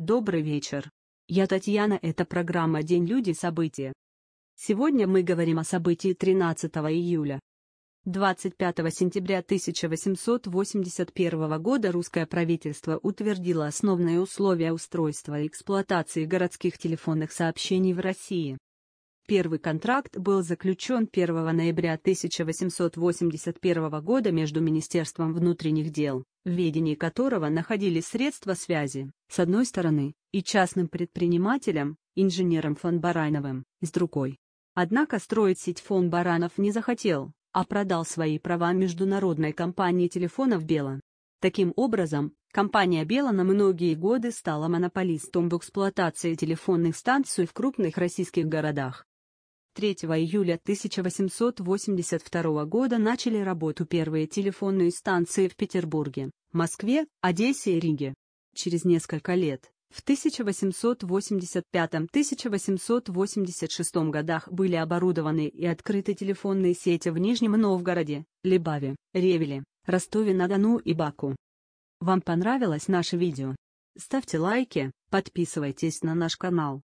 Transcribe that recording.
Добрый вечер. Я Татьяна, это программа «День люди. События». Сегодня мы говорим о событии 13 июля. 25 сентября 1881 года русское правительство утвердило основные условия устройства и эксплуатации городских телефонных сообщений в России. Первый контракт был заключен 1 ноября 1881 года между Министерством внутренних дел, в ведении которого находились средства связи, с одной стороны, и частным предпринимателем, инженером фон Барановым, с другой. Однако строить сеть фон Баранов не захотел, а продал свои права международной компании телефонов Бела. Таким образом, компания Бела на многие годы стала монополистом в эксплуатации телефонных станций в крупных российских городах. 3 июля 1882 года начали работу первые телефонные станции в Петербурге, Москве, Одессе и Риге. Через несколько лет, в 1885-1886 годах были оборудованы и открыты телефонные сети в Нижнем Новгороде, Либаве, Ревеле, Ростове-на-Дону и Баку. Вам понравилось наше видео? Ставьте лайки, подписывайтесь на наш канал.